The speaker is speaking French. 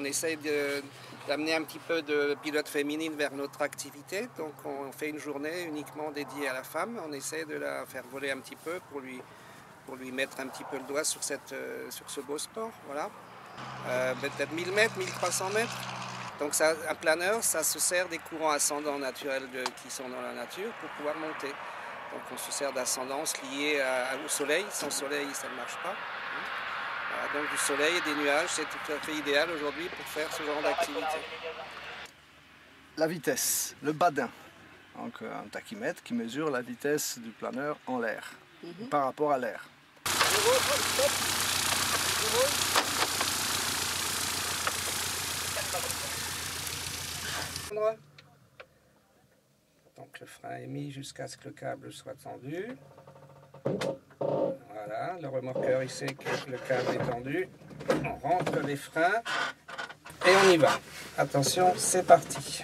on essaye d'amener un petit peu de pilote féminine vers notre activité. Donc on fait une journée uniquement dédiée à la femme. On essaie de la faire voler un petit peu pour lui, mettre un petit peu le doigt sur, euh, ce beau sport. Voilà. Euh, peut-être 1000 mètres, 1300 mètres. Donc ça, un planeur, ça se sert des courants ascendants naturels qui sont dans la nature pour pouvoir monter. Donc on se sert d'ascendance liée au soleil. Sans soleil, ça ne marche pas. Donc du soleil et des nuages, c'est tout à fait idéal aujourd'hui pour faire ce genre d'activité. La vitesse, le badin. Donc un tachymètre qui mesure la vitesse du planeur en l'air mhm. par rapport à l'air. Donc le frein est mis jusqu'à ce que le câble soit tendu. Voilà, le remorqueur il sait que le câble est tendu. On rentre les freins et on y va. Attention, c'est parti.